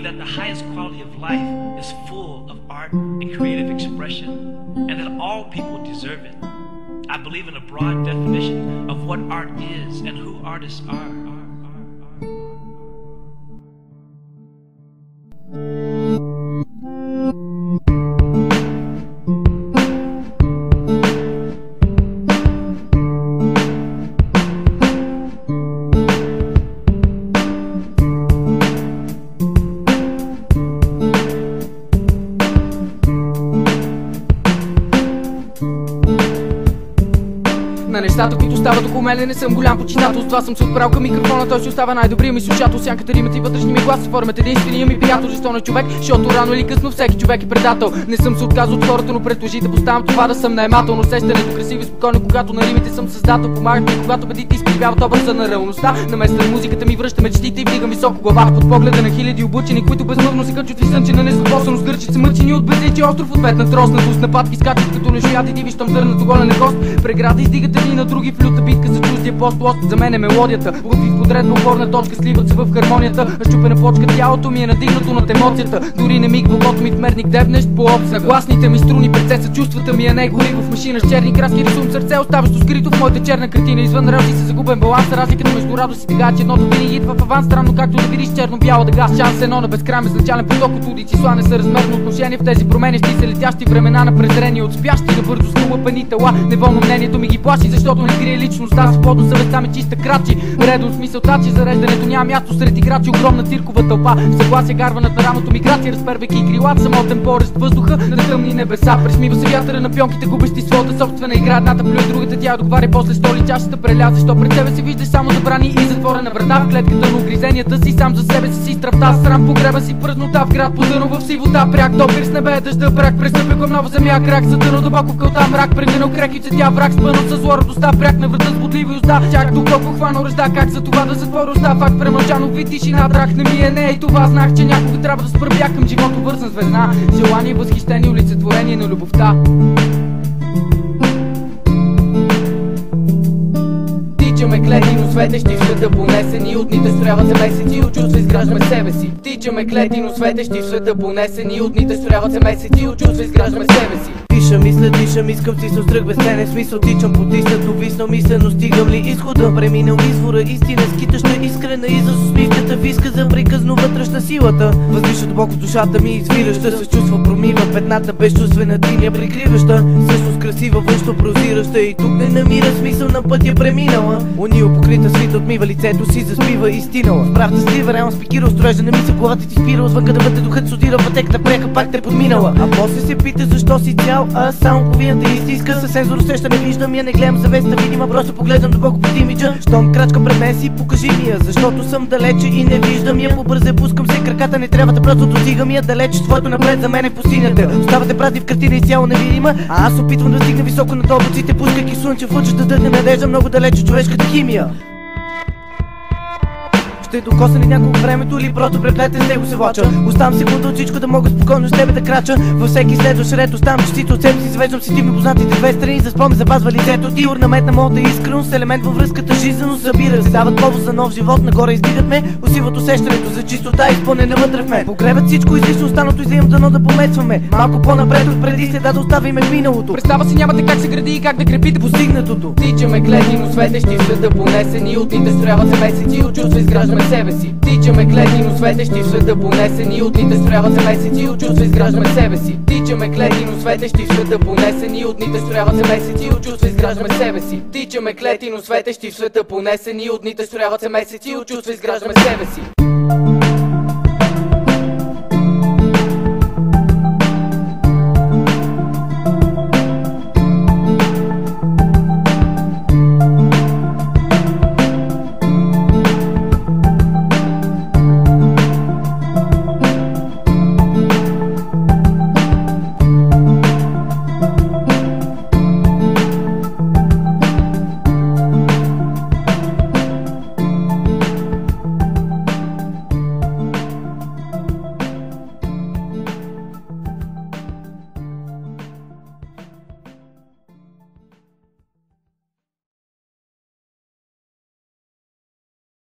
believe that the highest quality of life is full of art and creative expression, and that all people deserve it. I believe in a broad definition of what art is and who artists are. Нещата, които стават около мене не съм голям почитател. С това съм се отправил към микрофона, той си остава най-добрия ми слушател. Сянката римът и вътрешни ми глас формят единствения ми приятел Защо на човек, защото рано или късно всеки човек е предател. Не съм се отказал от хората, но предположи да поставям това да съм наемател Но усещането. Красиво и спокойно, когато на римите съм създател Помагат ми, когато бедите изкривяват образа на реалността. На места на музиката ми връща мечтите и вдигам високо глава. Под погледа на хиляди обучени, които безмъвно се качват и сънче на несъпосаност Гърчат се мъчени от безличи остров ответ на троснатост Нападки скачат като лежояди диви, щом зърнато голене кост Преграда издигат едни на други в люта битка за чуждия пост Лост за мен е мелодията. Лудви в подредна опорна точка сливат се в хармонията. Щупена почка тялото ми е надигнато над емоцията. Дори не миг в ми в мерник дебнещ по опс Нагласните ми струни пред са чувствата ми е не в машина с черни краски рисувам сърце Оставащо скрито в моята черна картина. Извън релси се загубен баланс Разликата между радост и тъга, че едното винаги идва в аванс Странно както да видиш черно-бяло дъга. Шанс Едно на безкрайен безначален поток от уди. Числа Не са размерно отношение в тези променещи се летящи времена на презрение От спящи на бързо скълъпени тела. Неволно мнението ми ги плаши, защото не крие личността си Подно съвестта ми чиста крачи. Редом с мисълта, че зареждането няма място сред играчи. Огромна циркова тълпа. В съгласие гарванът на рамото миграция Разпервайки крилата, самотен порест въздуха На тъмни небеса. Пресмива се вятъра на пионките, губещи своята собствена игра. Едната плюе другата, тя договаря после столи чашата преля Защо пред себе си виждаш само забрани и затворена врата. В клетката на огризенията си сам за себе си си страфта. Срам погреба си празнота в град потъно в сивота Пряк допир с небе, дъжда брак Престъпя към нова земя, крак затънал дълбоко кълта мрак Прегнал крек и тя враг спънал с зло радостта Пряк на врата с бодлива уста. Чак доколко хвана ръжда, как за това да затворя уста. Факт премълчано ви тишина, трак не ми е не И това знах, че някога трябва да спра. Бях към живото вързан звезда Желание, възхищение, олицетворение на любовта. Тичаме клети, но светещи в света понесени От дните строяват се месеци, от чувства изграждаме себе си. Тичаме клети, но светещи в света понесени От дните строяват се месеци, от чувства изграждаме себе си Диша, мисля, дишам, искам си с тръг без тенен смисъл. Тичам потиснат, увиснал мислено, стигам ли? Изхода Преминал извора, истина, скитаща, искрена И за усмивката виска за приказно вътрешна силата. Въздиша в душата ми, извираща С чувства промива петната, безчувствена тиня прикриваща Също с красива прозираща И тук не намира смисъл на пътя преминала. Унил покрита свит отмива лицето си, заспива истинала В правда слива, реално спикира, строежа на мисъл, главата ти спира Отвън да бъде духът судира, пътеката прека пак те подминала. А после се пита защо си цял, а само половината истинска. Със сензор усеща, не виждам я, не гледам завеста. Видима Просто поглеждам дълбоко под имиджа. Щом крачка пред мен си, покажи ми я Защото съм далече и не виждам я. Побързе пускам се, краката не трябва да просто достигам я. Далече твоето напред за мен е пустинята. Оставате празни в картина изцяло невидима. А аз опитвам да стигна високо над облаците Пускайки слънчев лъч да дъхне надежда много далече човешката химия ще докосне ли няколко времето или просто преплетен с него се влача. Оставам секунда от всичко да мога спокойно с тебе да крача. Във всеки следващ ред оставам частица от себе си Завеждам си ти ми познатите две страни За спомен запазва лицето. Ти Орнамент на моята искреност Елемент във връзката жизнено събира. Се Дават повод за нов живот Нагоре издигат ме Усиват усещането за чистота изпълнена вътре в мен. Погребат всичко излишно останалото излиям дано да помесваме. Малко по-напред от преди следа да оставим в миналото. Представа си нямате как се гради и как да крепите постигнатото. Тичаме клети, но светещи в света понесени От дните строяват се месеци, от чувства изграждаме себе си. Тичаме клети, но светещи в света понесени. От дните строяват се месеци, от чувства изграждаме себе си. Тичаме клети, но светещи в света понесени. От дните строяват се месеци, от чувства изграждаме себе си. Тичаме клети, но светещи в света понесени. От дните строяват се месеци, от чувства изграждаме себе си